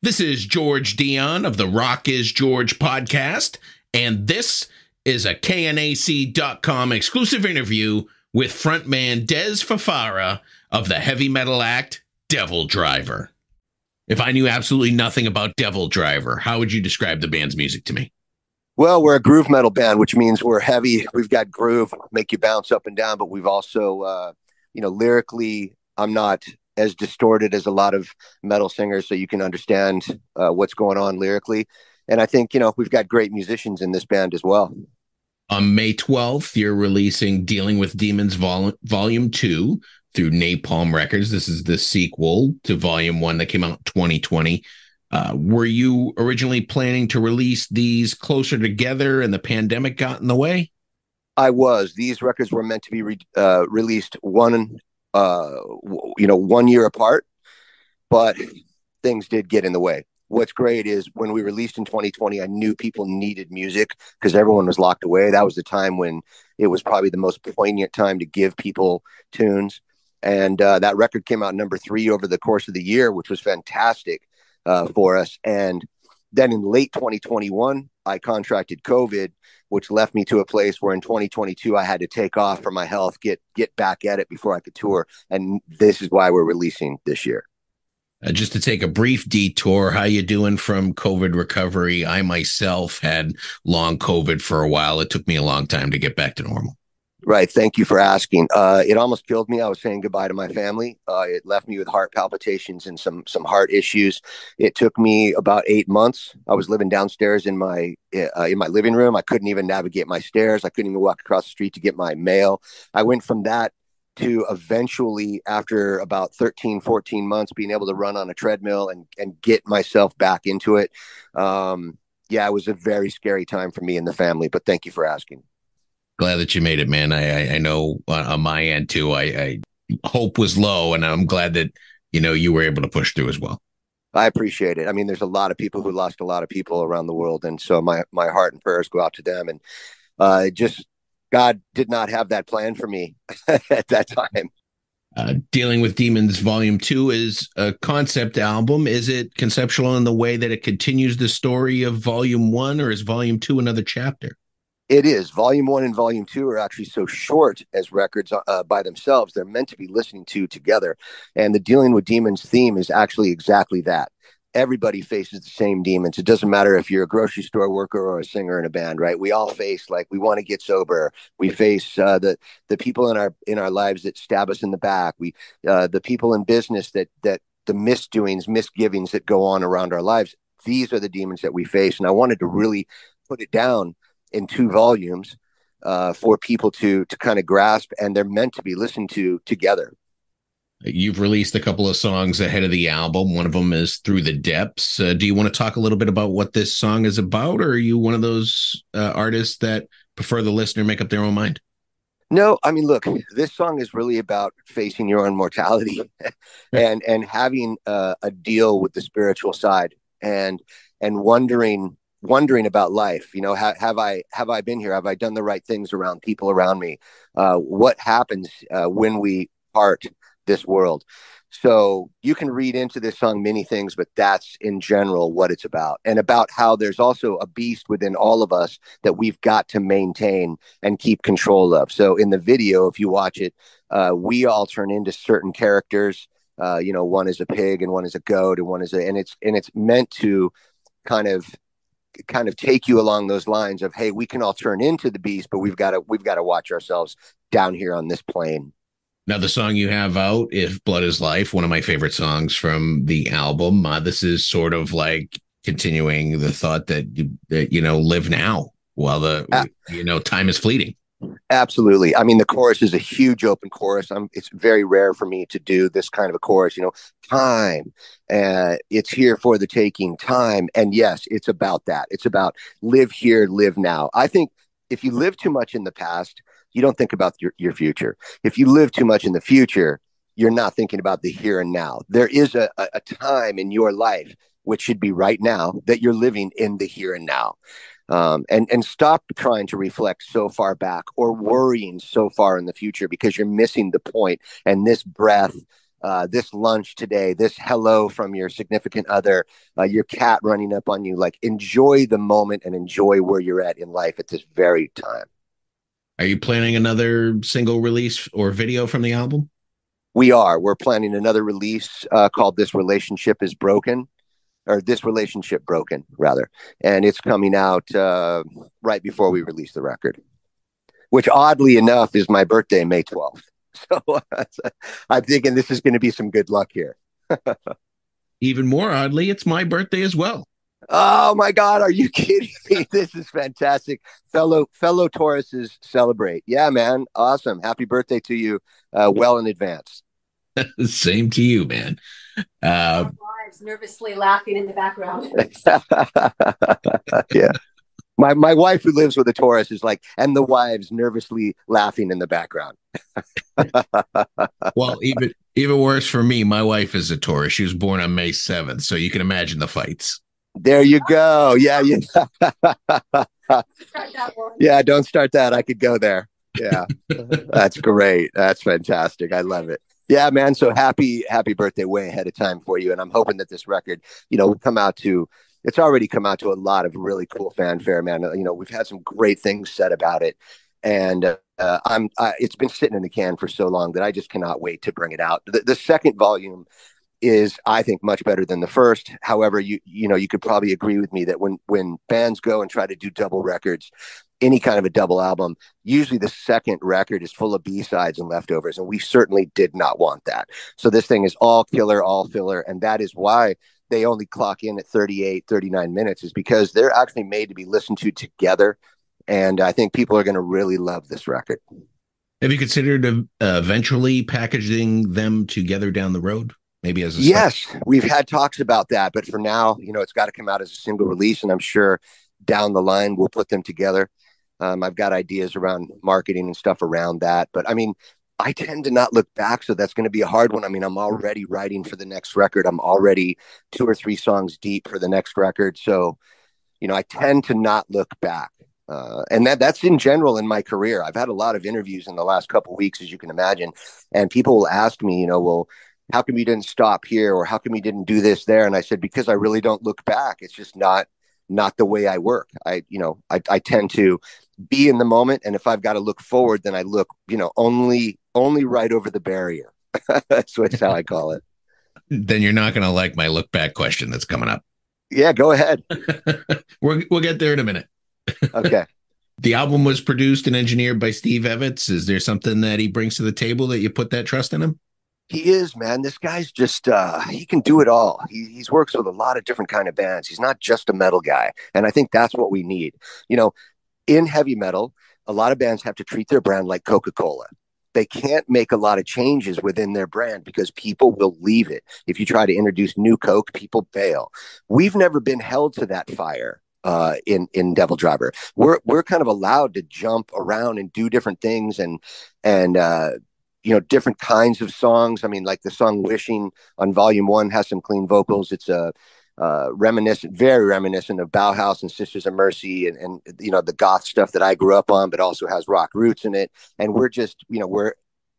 This is George Dionne of the Rock is George podcast, and this is a KNAC.com exclusive interview with frontman Dez Fafara of the heavy metal act Devil Driver. If I knew absolutely nothing about Devil Driver, how would you describe the band's music to me? Well, we're a groove metal band, which means we're heavy. We've got groove, make you bounce up and down, but we've also, uh, you know, lyrically, I'm not as distorted as a lot of metal singers, so you can understand uh, what's going on lyrically. And I think you know we've got great musicians in this band as well. On May 12th, you're releasing Dealing with Demons Vol- Volume 2 through Napalm Records. This is the sequel to Volume 1 that came out in 2020. Uh, were you originally planning to release these closer together and the pandemic got in the way? I was. These records were meant to be re- uh, released one uh, you know, one year apart, but things did get in the way. What's great is when we released in 2020, I knew people needed music because everyone was locked away. That was the time when it was probably the most poignant time to give people tunes. And uh, that record came out number three over the course of the year, which was fantastic uh, for us. And then in late 2021, I contracted COVID, which left me to a place where in 2022 I had to take off for my health, get get back at it before I could tour, and this is why we're releasing this year. Uh, just to take a brief detour, how you doing from COVID recovery? I myself had long COVID for a while. It took me a long time to get back to normal. Right. Thank you for asking. Uh, it almost killed me. I was saying goodbye to my family. Uh, it left me with heart palpitations and some some heart issues. It took me about eight months. I was living downstairs in my uh, in my living room. I couldn't even navigate my stairs. I couldn't even walk across the street to get my mail. I went from that to eventually after about 13 14 months being able to run on a treadmill and and get myself back into it um, yeah it was a very scary time for me and the family but thank you for asking glad that you made it, man. I I, I know on my end too. I, I hope was low, and I'm glad that you know you were able to push through as well. I appreciate it. I mean, there's a lot of people who lost a lot of people around the world, and so my my heart and prayers go out to them. And uh, just God did not have that plan for me at that time. Uh, Dealing with Demons Volume 2 is a concept album. Is it conceptual in the way that it continues the story of Volume 1, or is Volume 2 another chapter? It is. Volume one and volume two are actually so short as records uh, by themselves. They're meant to be listening to together. And the Dealing with Demons theme is actually exactly that. Everybody faces the same demons. It doesn't matter if you're a grocery store worker or a singer in a band, right? We all face like we want to get sober. We face uh, the the people in our in our lives that stab us in the back. We uh, the people in business that that the misdoings, misgivings that go on around our lives. These are the demons that we face. And I wanted to really put it down in two volumes uh, for people to to kind of grasp, and they're meant to be listened to together. You've released a couple of songs ahead of the album. One of them is "Through the Depths." Uh, do you want to talk a little bit about what this song is about, or are you one of those uh, artists that prefer the listener make up their own mind? No, I mean, look, this song is really about facing your own mortality and and having uh, a deal with the spiritual side and and wondering wondering about life you know ha- have i have i been here? Have i done the right things around people around me? Uh, what happens uh, when we part this world? So you can read into this song many things but that's in general what it's about. And about how there's also a beast within all of us that we've got to maintain and keep control of. So in the video if you watch it uh, we all turn into certain characters. Uh, you know one is a pig and one is a goat and one is a and it's and it's meant to kind of kind of take you along those lines of hey we can all turn into the beast but we've got to we've got to watch ourselves down here on this plane. Now the song you have out if blood is life one of my favorite songs from the album. Uh, this is sort of like continuing the thought that you, that you know live now while the uh, you know time is fleeting Absolutely. I mean, the chorus is a huge open chorus. I'm, it's very rare for me to do this kind of a chorus. You know, time, uh, it's here for the taking. Time, and yes, it's about that. It's about live here, live now. I think if you live too much in the past, you don't think about your, your future. If you live too much in the future, you're not thinking about the here and now. There is a, a, a time in your life which should be right now that you're living in the here and now um, and and stop trying to reflect so far back or worrying so far in the future because you're missing the point and this breath uh, this lunch today, this hello from your significant other, uh, your cat running up on you. Like, enjoy the moment and enjoy where you're at in life at this very time. Are you planning another single release or video from the album? We are. We're planning another release uh, called This Relationship is Broken, or This Relationship Broken, rather. And it's coming out uh, right before we release the record, which oddly enough is my birthday, May 12th. So I'm thinking this is going to be some good luck here. Even more oddly, it's my birthday as well. Oh my God, are you kidding me? This is fantastic. Fellow fellow Tauruses celebrate. Yeah, man. Awesome. Happy birthday to you uh, well in advance. Same to you, man. Uh, wives nervously laughing in the background. yeah. My my wife who lives with a Taurus is like, and the wives nervously laughing in the background. well, even even worse for me, my wife is a Taurus. She was born on May 7th, so you can imagine the fights. There you go. Yeah, yeah. yeah, don't start that. I could go there. Yeah. That's great. That's fantastic. I love it. Yeah, man. So happy, happy birthday way ahead of time for you. And I'm hoping that this record, you know, will come out to it's already come out to a lot of really cool fanfare, man. You know, we've had some great things said about it, and uh, I'm it's been sitting in the can for so long that I just cannot wait to bring it out. The, the second volume is I think much better than the first. However, you you know you could probably agree with me that when when bands go and try to do double records, any kind of a double album, usually the second record is full of B sides and leftovers, and we certainly did not want that. So this thing is all killer, all filler, and that is why they only clock in at 38, 39 minutes is because they're actually made to be listened to together. And I think people are going to really love this record. Have you considered uh, eventually packaging them together down the road? Maybe as a yes we've had talks about that but for now you know it's got to come out as a single release and i'm sure down the line we'll put them together. Um, i've got ideas around marketing and stuff around that but i mean i tend to not look back so that's going to be a hard one. I mean i'm already writing for the next record. I'm already two or three songs deep for the next record so you know i tend to not look back. Uh, and that that's in general in my career. I've had a lot of interviews in the last couple weeks, as you can imagine, and people will ask me, you know, well, how come you didn't stop here? Or how come you didn't do this there? And i said because i really don't look back. It's just not not the way i work. I you know i, I tend to be in the moment. And if i've got to look forward then i look you know only only right over the barrier. That's what's how i call it. Then you're not going to like my look back question that's coming up. Yeah go ahead. We will we'll get there in a minute. Okay. The album was produced and engineered by steve evetts is there something that he brings to the table that you put that trust in him he is, man. This guy's just uh he can do it all. He he's works with a lot of different kind of bands. He's not just a metal guy. And I think that's what we need. You know, in heavy metal, a lot of bands have to treat their brand like Coca-Cola. They can't make a lot of changes within their brand because people will leave it. If you try to introduce new Coke, people bail. We've never been held to that fire uh, in in Devil Driver. We're we're kind of allowed to jump around and do different things and and uh, you know different kinds of songs. I mean, like the song "Wishing" on Volume One has some clean vocals. It's a uh, reminiscent, very reminiscent of Bauhaus and Sisters of Mercy, and, and you know the goth stuff that I grew up on, but also has rock roots in it. And we're just, you know, we're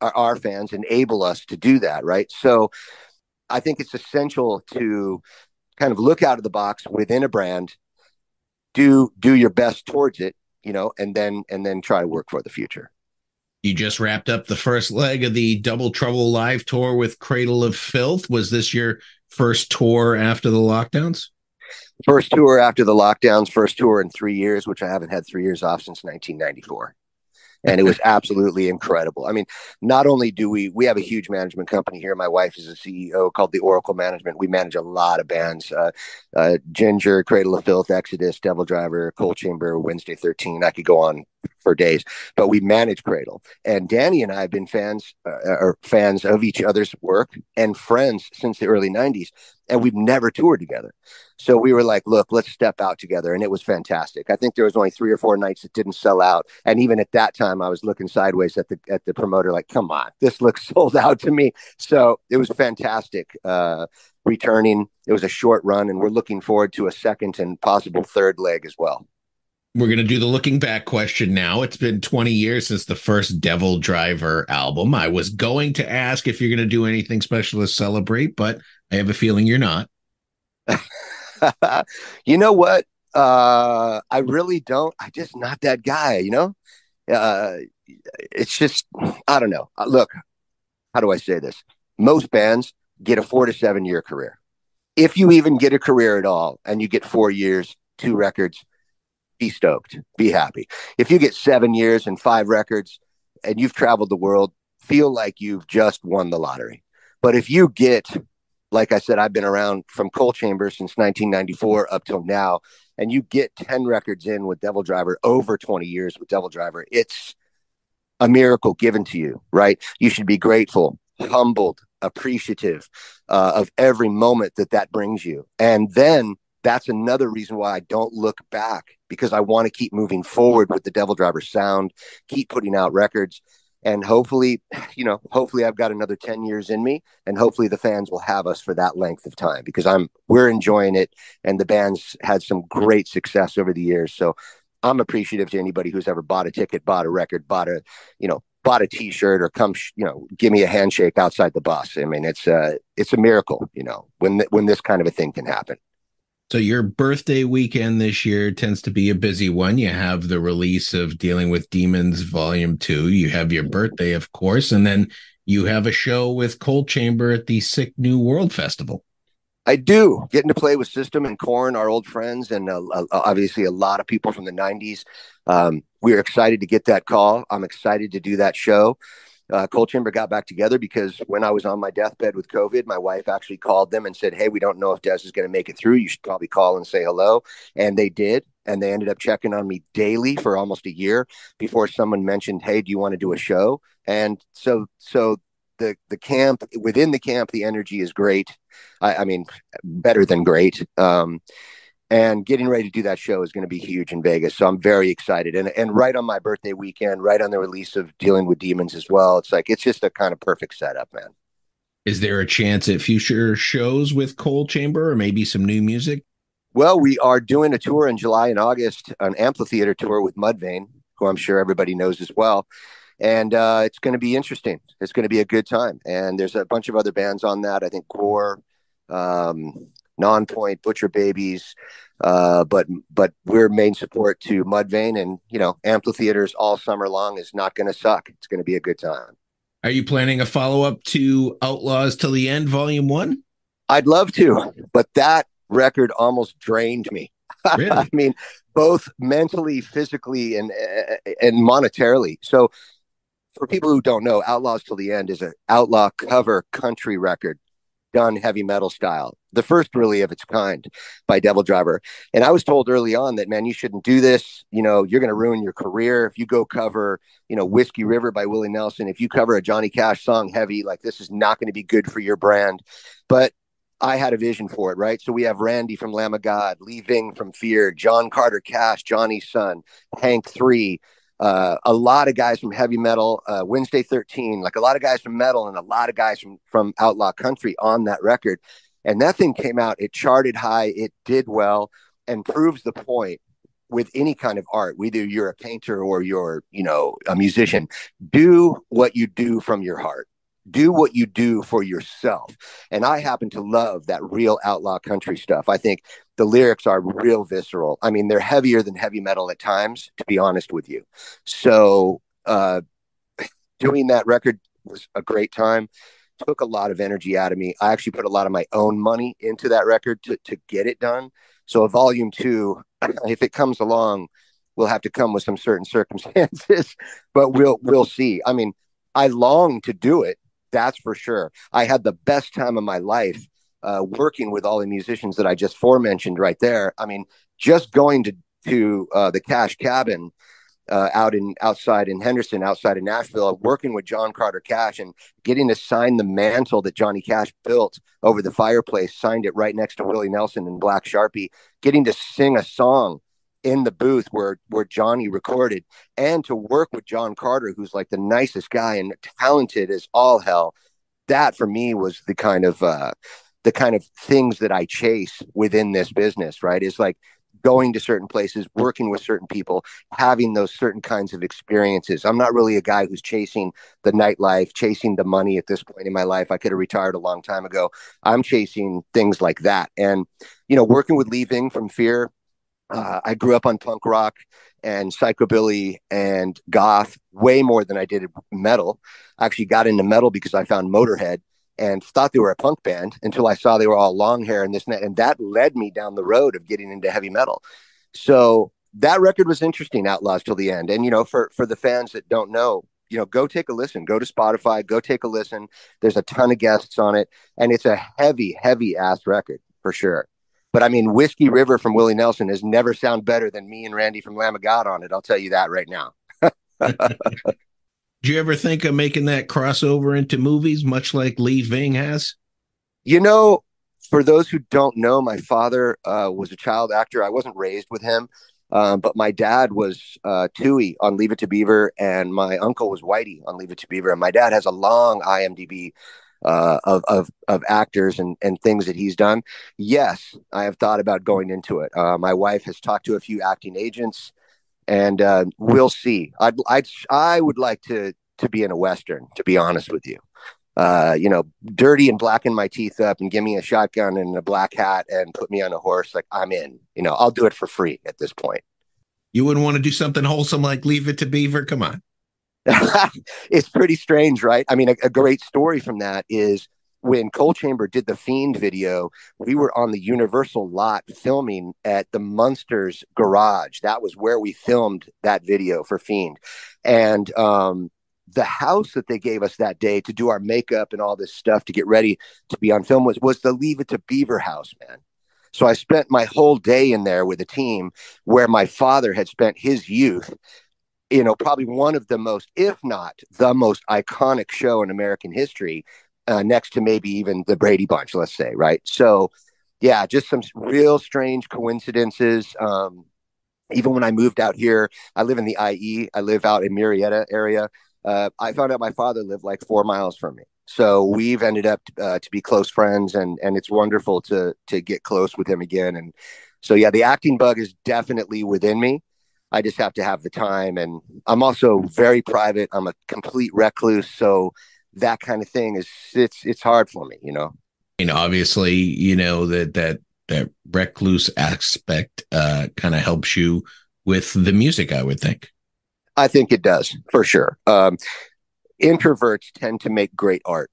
our, our fans enable us to do that, right? So I think it's essential to kind of look out of the box within a brand, do do your best towards it, you know, and then and then try to work for the future. You just wrapped up the first leg of the Double Trouble live tour with Cradle of Filth. Was this your first tour after the lockdowns? First tour after the lockdowns, first tour in three years, which I haven't had three years off since 1994 and it was absolutely incredible. I mean, not only do we we have a huge management company here. My wife is a CEO called the Oracle Management. We manage a lot of bands: uh, uh, Ginger, Cradle of Filth, Exodus, Devil Driver, Coal Chamber, Wednesday Thirteen. I could go on for days, but we manage Cradle. And Dani and I have been fans uh, fans of each other's work and friends since the early '90s, and we've never toured together. So we were like, look, let's step out together. And it was fantastic. I think there was only three or four nights that didn't sell out. And even at that time, I was looking sideways at the at the promoter, like, come on, this looks sold out to me. So it was fantastic. Uh, returning. It was a short run, and we're looking forward to a second and possible third leg as well. We're going to do the looking back question now. It's been 20 years since the first Devil Driver album. I was going to ask if you're going to do anything special to celebrate, but I have a feeling you're not. you know what? Uh, I really don't. I just not that guy, you know? Uh, it's just, I don't know. Uh, look, how do I say this? Most bands get a four to seven year career. If you even get a career at all and you get four years, two records, be stoked, be happy. If you get seven years and five records and you've traveled the world, feel like you've just won the lottery. But if you get, like I said, I've been around from Coal Chamber since 1994 up till now, and you get 10 records in with Devil Driver, over 20 years with Devil Driver, it's a miracle given to you, right? You should be grateful, humbled, appreciative uh, of every moment that that brings you. And then that's another reason why I don't look back because I want to keep moving forward with the Devil Driver sound, keep putting out records. And hopefully, you know, hopefully I've got another 10 years in me and hopefully the fans will have us for that length of time because I'm, we're enjoying it and the band's had some great success over the years. So I'm appreciative to anybody who's ever bought a ticket, bought a record, bought a, you know, bought a t-shirt or come, you know, give me a handshake outside the bus. I mean, it's a, uh, it's a miracle, you know, when, when this kind of a thing can happen. So your birthday weekend this year tends to be a busy one. You have the release of Dealing with Demons Volume 2. You have your birthday, of course, and then you have a show with Coal Chamber at the Sick New World Festival. I do getting to play with System and Korn, our old friends, and uh, uh, obviously a lot of people from the '90s. Um, we're excited to get that call. I'm excited to do that show uh, Coal Chamber got back together because when I was on my deathbed with COVID, my wife actually called them and said, Hey, we don't know if Dez is going to make it through. You should probably call and say hello. And they did. And they ended up checking on me daily for almost a year before someone mentioned, Hey, do you want to do a show? And so, so the, the camp within the camp, the energy is great. I, I mean, better than great. Um, and getting ready to do that show is going to be huge in Vegas. So I'm very excited. And and right on my birthday weekend, right on the release of Dealing with Demons as well. It's like it's just a kind of perfect setup, man. Is there a chance at future shows with Coal Chamber or maybe some new music? Well, we are doing a tour in July and August, an amphitheater tour with Mudvayne, who I'm sure everybody knows as well. And uh, it's going to be interesting. It's going to be a good time. And there's a bunch of other bands on that. I think Core, um, Nonpoint, Butcher Babies, uh, but but we're main support to Mudvayne, and you know, amphitheaters all summer long is not going to suck. It's going to be a good time. Are you planning a follow up to Outlaws till the End, Volume One? I'd love to, but that record almost drained me. Really? I mean, both mentally, physically, and and monetarily. So, for people who don't know, Outlaws till the End is an outlaw cover country record done heavy metal style, the first really of its kind by Devil Driver. And I was told early on that, man, you shouldn't do this. You know, you're going to ruin your career if you go cover, you know, Whiskey River by Willie Nelson. If you cover a Johnny Cash song heavy, like this is not going to be good for your brand. But I had a vision for it, right? So we have Randy from Lamb of God, Lee Ving from Fear, John Carter Cash, Johnny's son, Hank Three, uh, a lot of guys from heavy metal, uh, Wednesday 13, like a lot of guys from metal and a lot of guys from, from outlaw country on that record. And that thing came out, it charted high, it did well, and proves the point with any kind of art, whether you're a painter or you're, you know, a musician, do what you do from your heart do what you do for yourself. And I happen to love that real outlaw country stuff. I think the lyrics are real visceral. I mean, they're heavier than heavy metal at times, to be honest with you. So, uh, doing that record was a great time. Took a lot of energy out of me. I actually put a lot of my own money into that record to, to get it done. So, a volume two, if it comes along, will have to come with some certain circumstances, but we'll we'll see. I mean, I long to do it that's for sure. I had the best time of my life uh, working with all the musicians that I just forementioned right there. I mean, just going to to uh, the Cash Cabin uh, out in outside in Henderson, outside of Nashville, working with John Carter Cash and getting to sign the mantle that Johnny Cash built over the fireplace, signed it right next to Willie Nelson and Black Sharpie, getting to sing a song in the booth where where Johnny recorded and to work with John Carter who's like the nicest guy and talented as all hell that for me was the kind of uh the kind of things that I chase within this business right is like going to certain places, working with certain people, having those certain kinds of experiences. I'm not really a guy who's chasing the nightlife, chasing the money at this point in my life. I could have retired a long time ago. I'm chasing things like that. And, you know, working with Lee Ving from Fear, uh, I grew up on punk rock and psychobilly and goth way more than I did metal. I actually got into metal because I found Motorhead and thought they were a punk band until I saw they were all long hair and this and that. And that led me down the road of getting into heavy metal. So that record was interesting, Outlaws till the end. And, you know, for, for the fans that don't know, you know, go take a listen, go to Spotify, go take a listen. There's a ton of guests on it. And it's a heavy, heavy ass record for sure. But I mean, Whiskey River from Willie Nelson has never sound better than me and Randy from Lamb of God on it. I'll tell you that right now. Do you ever think of making that crossover into movies, much like Lee Ving has? You know, for those who don't know, my father uh, was a child actor. I wasn't raised with him, um, but my dad was uh, Tooey on Leave It to Beaver, and my uncle was Whitey on Leave It to Beaver. And my dad has a long IMDb uh, of, of of actors and and things that he's done. Yes, I have thought about going into it. Uh, my wife has talked to a few acting agents and uh, we'll see. I'd, I'd, I would like to to be in a western. To be honest with you, uh, you know, dirty and blacken my teeth up and give me a shotgun and a black hat and put me on a horse. Like I'm in. You know, I'll do it for free at this point. You wouldn't want to do something wholesome like Leave It to Beaver. Come on. it's pretty strange, right? I mean, a, a great story from that is when Coal Chamber did the Fiend video, we were on the Universal lot filming at the Munsters garage. That was where we filmed that video for Fiend. And um, the house that they gave us that day to do our makeup and all this stuff to get ready to be on film was was the Leave It to Beaver house, man. So I spent my whole day in there with a team where my father had spent his youth. You know, probably one of the most, if not the most iconic show in American history uh, next to maybe even the Brady Bunch, let's say, right? So, yeah, just some real strange coincidences. Um, even when I moved out here, I live in the IE. I live out in Murrieta area. Uh, I found out my father lived like four miles from me. So we've ended up uh, to be close friends, and and it's wonderful to to get close with him again. And so yeah, the acting bug is definitely within me. I just have to have the time, and I'm also very private. I'm a complete recluse, so that kind of thing is it's it's hard for me, you know. And obviously, you know that that that recluse aspect uh, kind of helps you with the music. I would think. I think it does for sure. Um, introverts tend to make great art.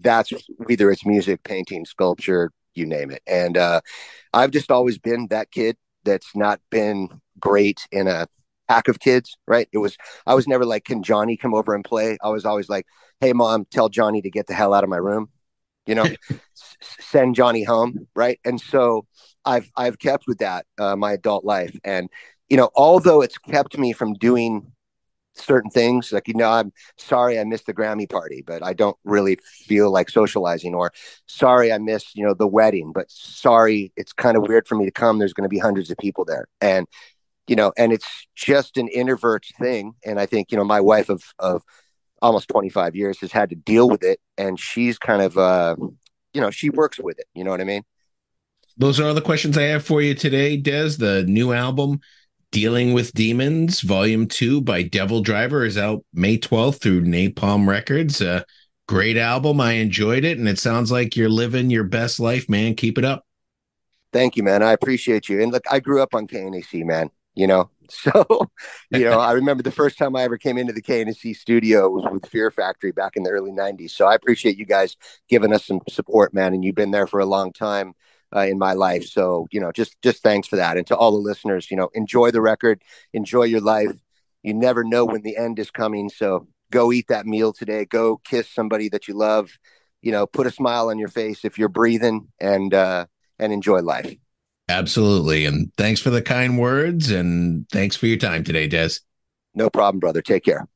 That's whether it's music, painting, sculpture, you name it. And uh, I've just always been that kid that's not been great in a pack of kids, right? It was I was never like, can Johnny come over and play? I was always like, hey mom, tell Johnny to get the hell out of my room. You know, send Johnny home, right? And so I've I've kept with that uh, my adult life, and you know, although it's kept me from doing certain things like you know i'm sorry i missed the grammy party but i don't really feel like socializing or sorry i missed you know the wedding but sorry it's kind of weird for me to come there's going to be hundreds of people there and you know, and it's just an introvert thing. And I think, you know, my wife of, of almost 25 years has had to deal with it. And she's kind of, uh, you know, she works with it. You know what I mean? Those are all the questions I have for you today, Dez. The new album, Dealing with Demons, Volume 2 by Devil Driver, is out May 12th through Napalm Records. Uh, great album. I enjoyed it. And it sounds like you're living your best life, man. Keep it up. Thank you, man. I appreciate you. And look, I grew up on KNAC, man you know? So you know i remember the first time i ever came into the KNAC studio was with fear factory back in the early 90s so i appreciate you guys giving us some support man and you've been there for a long time uh, in my life. So you know just just thanks for that. And to all the listeners you know enjoy the record enjoy your life. You never know when the end is coming. So go eat that meal today. Go kiss somebody that you love. You know put a smile on your face if you're breathing and uh and enjoy life Absolutely. And thanks for the kind words and thanks for your time today, Dez. No problem, brother. Take care.